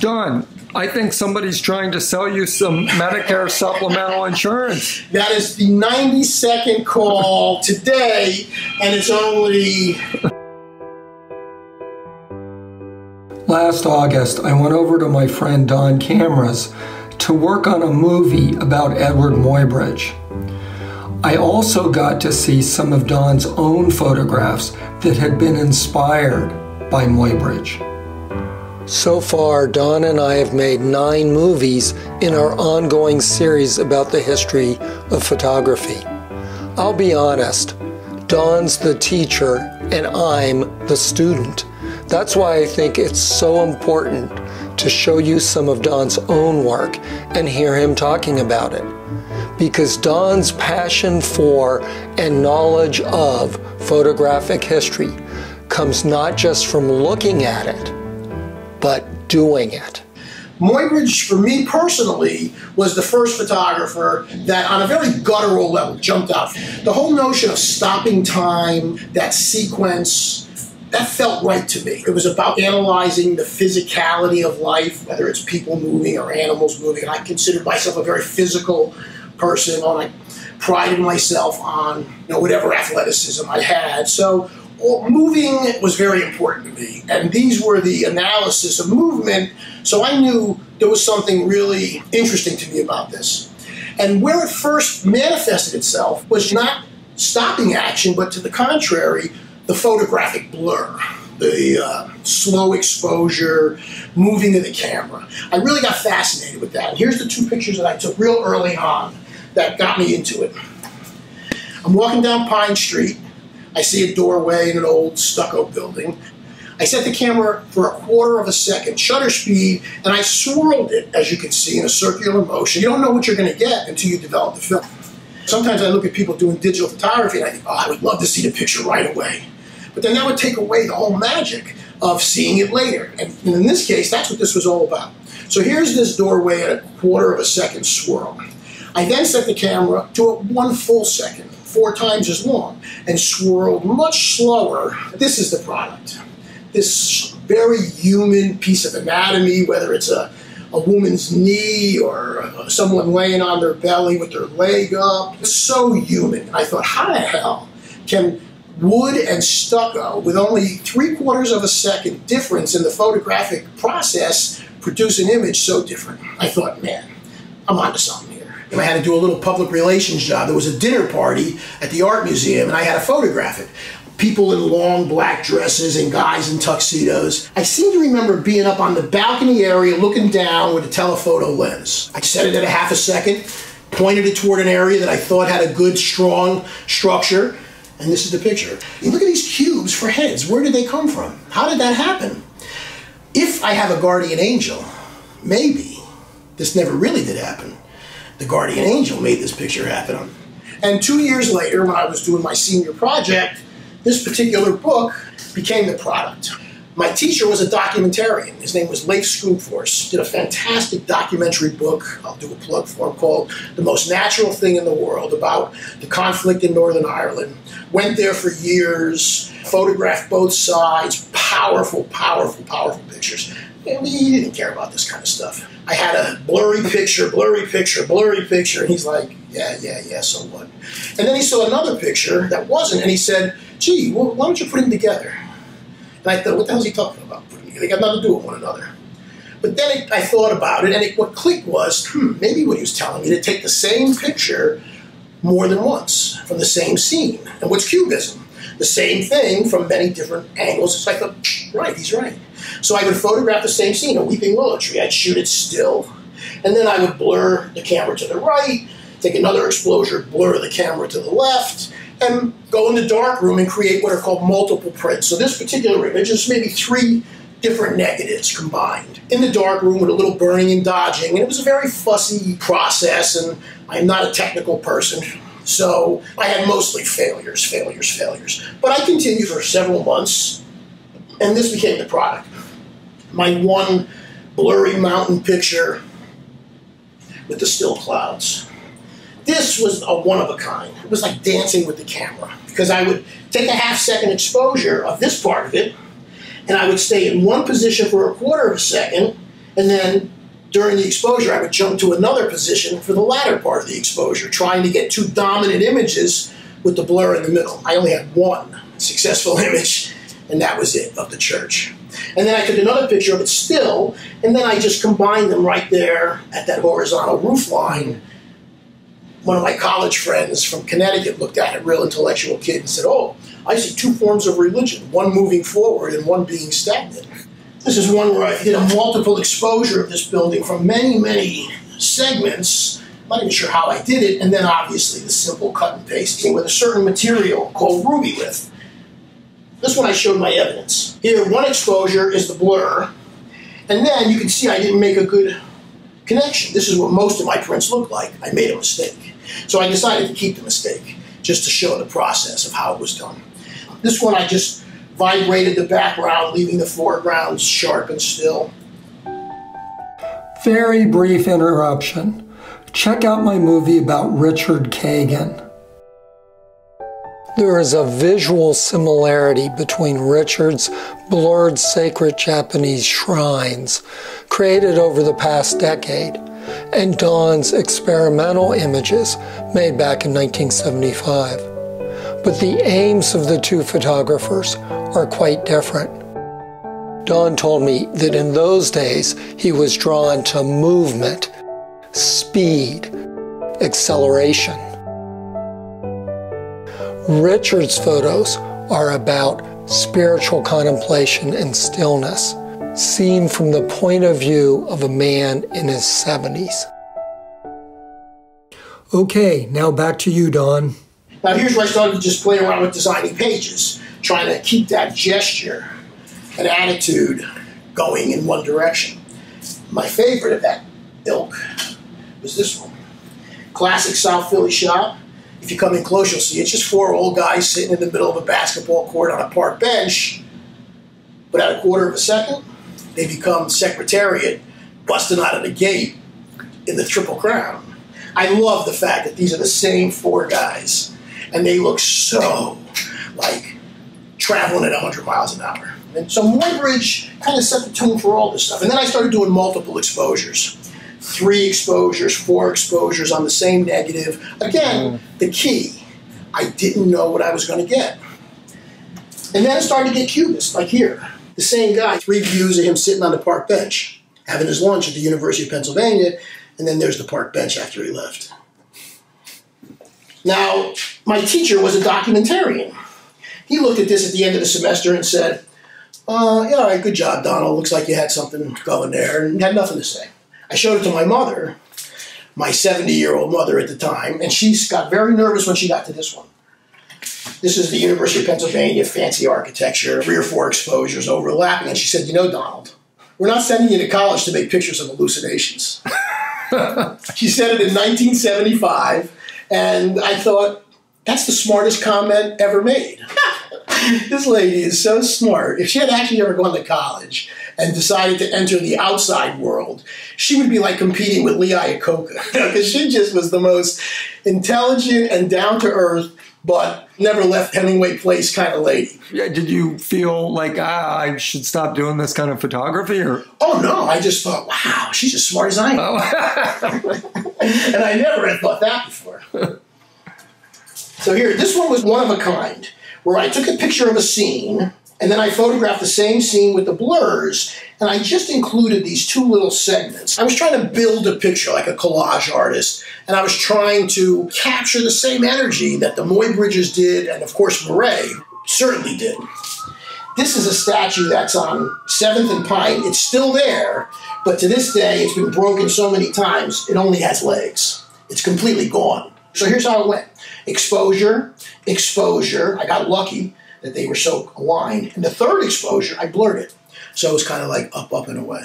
Don, I think somebody's trying to sell you some Medicare supplemental insurance. That is the 92nd call today, and it's only. Last August, I went over to my friend Don Camera's to work on a movie about Eadweard Muybridge. I also got to see some of Don's own photographs that had been inspired by Muybridge. So far, Don and I have made nine movies in our ongoing series about the history of photography. I'll be honest, Don's the teacher and I'm the student. That's why I think it's so important to show you some of Don's own work and hear him talking about it. Because Don's passion for and knowledge of photographic history comes not just from looking at it, but doing it. Muybridge, for me personally, was the first photographer that, on a very guttural level, jumped out. The whole notion of stopping time, that sequence, that felt right to me. It was about analyzing the physicality of life, whether it's people moving or animals moving. And I considered myself a very physical person. And I prided myself on you know whatever athleticism I had. So moving was very important to me, and these were the analysis of movement. So I knew there was something really interesting to me about this. And where it first manifested itself was not stopping action, but to the contrary, the photographic blur, the uh, slow exposure, moving of the camera. I really got fascinated with that. And here's the two pictures that I took real early on that got me into it. I'm walking down Pine Street I see a doorway in an old stucco building. I set the camera for a quarter of a second, shutter speed, and I swirled it, as you can see, in a circular motion. You don't know what you're going to get until you develop the film. Sometimes I look at people doing digital photography and I think, oh, I would love to see the picture right away. But then that would take away the whole magic of seeing it later. And in this case, that's what this was all about. So here's this doorway at a quarter of a second swirl. I then set the camera to a one full second four times as long and swirled much slower. This is the product. This very human piece of anatomy, whether it's a, a woman's knee or uh, someone laying on their belly with their leg up. It's so human. I thought, how the hell can wood and stucco, with only three quarters of a second difference in the photographic process, produce an image so different? I thought, man, I'm onto something and I had to do a little public relations job. There was a dinner party at the art museum, and I had to photograph it. People in long black dresses and guys in tuxedos. I seem to remember being up on the balcony area looking down with a telephoto lens. I set it at a half a second, pointed it toward an area that I thought had a good, strong structure, and this is the picture. You look at these cubes for heads. Where did they come from? How did that happen? If I have a guardian angel, maybe this never really did happen the guardian angel made this picture happen. And two years later, when I was doing my senior project, this particular book became the product. My teacher was a documentarian. His name was Leif Skoogfors. Did a fantastic documentary book, I'll do a plug for him, called The Most Natural Thing in the World about the conflict in Northern Ireland. Went there for years, photographed both sides, powerful, powerful, powerful pictures. And he didn't care about this kind of stuff. I had a blurry picture, blurry picture, blurry picture, and he's like, yeah, yeah, yeah, so what? And then he saw another picture that wasn't, and he said, gee, well, why don't you put them together? And I thought, what the hell is he talking about? They got nothing to do with one another. But then it, I thought about it, and it, what clicked was, hmm, maybe what he was telling me to take the same picture more than once from the same scene. And what's cubism? The same thing from many different angles. It's like, right, he's right. So I would photograph the same scene, a weeping willow tree. I'd shoot it still, and then I would blur the camera to the right, take another exposure, blur the camera to the left, and go in the dark room and create what are called multiple prints. So this particular image is maybe three different negatives combined in the dark room with a little burning and dodging. And it was a very fussy process, and I'm not a technical person. So I had mostly failures, failures, failures. But I continued for several months, and this became the product my one blurry mountain picture with the still clouds. This was a one of a kind. It was like dancing with the camera because I would take a half second exposure of this part of it and I would stay in one position for a quarter of a second And then during the exposure, I would jump to another position for the latter part of the exposure, trying to get two dominant images with the blur in the middle. I only had one successful image, and that was it of the church. And then I took another picture of it still, and then I just combined them right there at that horizontal roof line. One of my college friends from Connecticut looked at it, real intellectual kid, and said, Oh, I see two forms of religion, one moving forward and one being stagnant. This is one where I did a multiple exposure of this building from many, many segments. I'm not even sure how I did it, and then obviously the simple cut and pasting with a certain material called Rubylith. This one I showed my evidence. Here, one exposure is the blur, and then you can see I didn't make a good connection. This is what most of my prints look like. I made a mistake. So I decided to keep the mistake, just to show the process of how it was done. This one I just vibrated the background, leaving the foreground sharp and still. Very brief interruption. Check out my movie about Richard Kagan. There is a visual similarity between Richard's blurred sacred Japanese shrines, created over the past decade, and Don's experimental images made back in 1975. But the aims of the two photographers are quite different. Don told me that in those days he was drawn to movement, speed, acceleration. Richard's photos are about spiritual contemplation and stillness, seen from the point of view of a man in his 70s. Okay, now back to you, Don. Now here's where I started to just play around with designing pages, trying to keep that gesture and attitude going in one direction. My favorite of that ilk was this one. Classic South Philly shop if you come in close, you'll see it's just four old guys sitting in the middle of a basketball court on a park bench. But at a quarter of a second, they become secretariat busting out of the gate in the Triple Crown. I love the fact that these are the same four guys, and they look so like traveling at 100 miles an hour. And so Muybridge kind of set the tone for all this stuff. And then I started doing multiple exposures three exposures, four exposures on the same negative. Again, mm. the key, I didn't know what I was going to get. And then it started to get cubist, like here. The same guy, three views of him sitting on the park bench, having his lunch at the University of Pennsylvania, and then there's the park bench after he left. Now, my teacher was a documentarian. He looked at this at the end of the semester and said, uh, yeah, all right, good job, Donald. Looks like you had something going there, and had nothing to say. I showed it to my mother, my 70 year old mother at the time, and she got very nervous when she got to this one. This is the University of Pennsylvania, fancy architecture, three or four exposures overlapping. And she said, You know, Donald, we're not sending you to college to make pictures of hallucinations. she said it in 1975, and I thought, that's the smartest comment ever made. this lady is so smart. If she had actually ever gone to college and decided to enter the outside world, she would be like competing with Lee Iacocca because she just was the most intelligent and down to earth, but never left Hemingway Place kind of lady. Yeah, did you feel like ah, I should stop doing this kind of photography, or? Oh no, I just thought, wow, she's as smart as I am, oh. and I never had thought that before. So here, this one was one of a kind, where I took a picture of a scene and then I photographed the same scene with the blurs, and I just included these two little segments. I was trying to build a picture like a collage artist, and I was trying to capture the same energy that the Muybridges did, and of course Marey certainly did. This is a statue that's on 7th and Pine. It's still there, but to this day, it's been broken so many times, it only has legs. It's completely gone. So here's how it went exposure, exposure. I got lucky that they were so aligned. And the third exposure, I blurred it. So it was kind of like up, up, and away.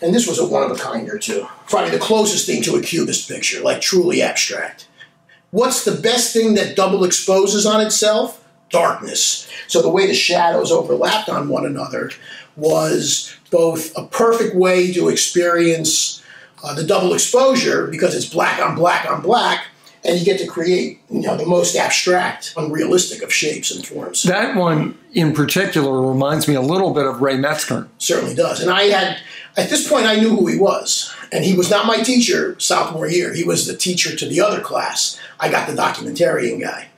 And this was a one of a kind or two. Probably the closest thing to a cubist picture, like truly abstract. What's the best thing that double exposes on itself? Darkness. So the way the shadows overlapped on one another was both a perfect way to experience uh, the double exposure because it's black on black on black, and you get to create you know the most abstract, unrealistic of shapes and forms. That one in particular reminds me a little bit of Ray Metzger. Certainly does. And I had at this point I knew who he was, and he was not my teacher sophomore year. He was the teacher to the other class. I got the documentarian guy.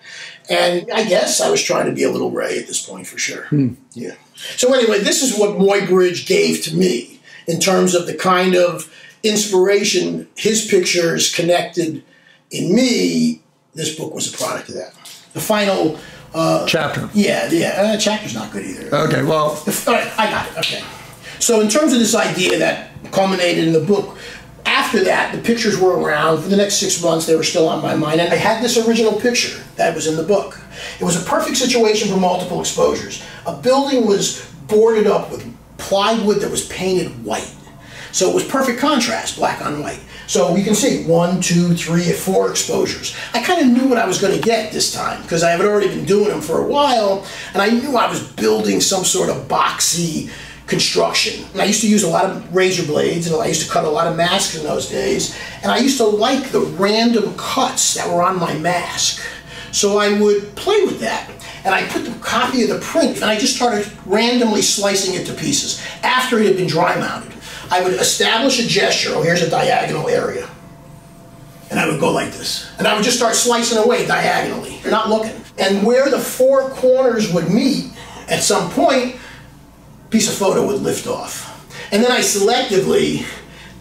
And I guess I was trying to be a little Ray at this point for sure. Hmm. Yeah. So anyway, this is what Muybridge gave to me in terms of the kind of inspiration his pictures connected in me. This book was a product of that. The final uh, chapter. Yeah, yeah. Uh, chapter's not good either. Okay, well, The- all right, I got it. Okay. So in terms of this idea that culminated in the book, after that, the pictures were around for the next six months. They were still on my mind, and I had this original picture that was in the book. It was a perfect situation for multiple exposures. A building was boarded up with plywood that was painted white, so it was perfect contrast, black on white. So you can see one, two, three, four exposures. I kind of knew what I was going to get this time because I had already been doing them for a while, and I knew I was building some sort of boxy construction. And I used to use a lot of razor blades, and I used to cut a lot of masks in those days. And I used to like the random cuts that were on my mask. So I would play with that. And I put the copy of the print, and I just started randomly slicing it to pieces after it had been dry mounted. I would establish a gesture. Oh, here's a diagonal area. And I would go like this. And I would just start slicing away diagonally. You're not looking. And where the four corners would meet, at some point, piece of photo would lift off. And then I selectively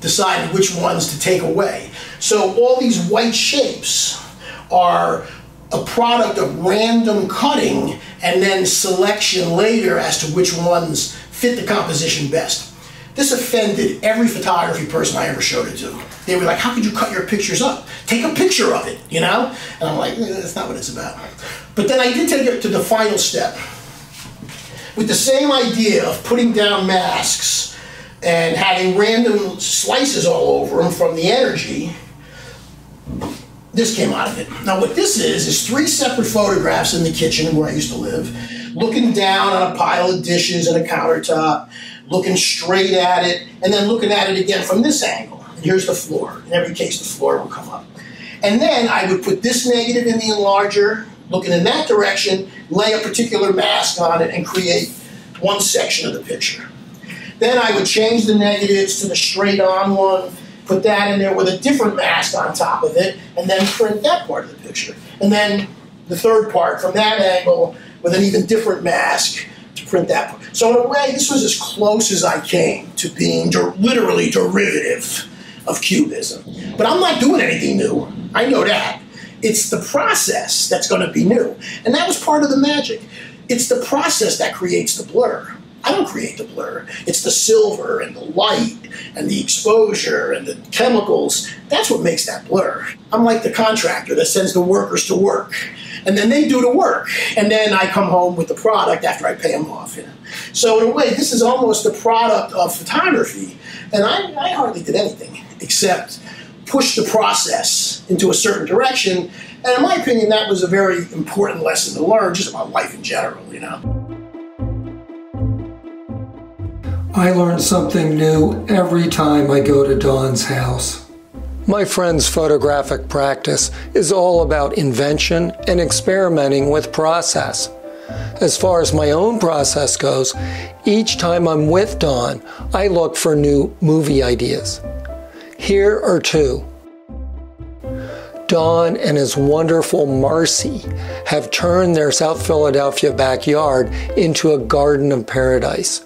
decided which ones to take away. So all these white shapes are a product of random cutting and then selection later as to which ones fit the composition best. This offended every photography person I ever showed it to. They were like, How could you cut your pictures up? Take a picture of it, you know? And I'm like, eh, That's not what it's about. But then I did take it to the final step with the same idea of putting down masks and having random slices all over them from the energy, this came out of it. Now, what this is, is three separate photographs in the kitchen where I used to live, looking down on a pile of dishes and a countertop, looking straight at it, and then looking at it again from this angle. And here's the floor. In every case, the floor will come up. And then I would put this negative in the enlarger, looking in that direction, lay a particular mask on it, and create one section of the picture. Then I would change the negatives to the straight on one, put that in there with a different mask on top of it, and then print that part of the picture. And then the third part from that angle with an even different mask print that. So in a way, this was as close as I came to being literally derivative of cubism. But I'm not doing anything new. I know that. It's the process that's going to be new. And that was part of the magic. It's the process that creates the blur. I don't create the blur. It's the silver and the light and the exposure and the chemicals. That's what makes that blur. I'm like the contractor that sends the workers to work. And then they do the work. And then I come home with the product after I pay them off. You know? So, in a way, this is almost the product of photography. And I, I hardly did anything except push the process into a certain direction. And in my opinion, that was a very important lesson to learn just about life in general, you know. I learn something new every time I go to Don's house. My friend's photographic practice is all about invention and experimenting with process. As far as my own process goes, each time I'm with Don, I look for new movie ideas. Here are two. Don and his wonderful Marcy have turned their South Philadelphia backyard into a garden of paradise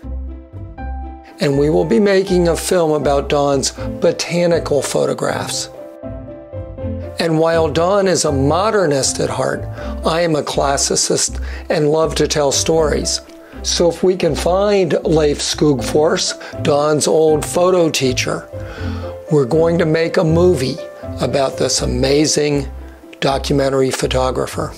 and we will be making a film about Don's botanical photographs. And while Don is a modernist at heart, I am a classicist and love to tell stories. So if we can find Leif Skoogfors, Don's old photo teacher, we're going to make a movie about this amazing documentary photographer.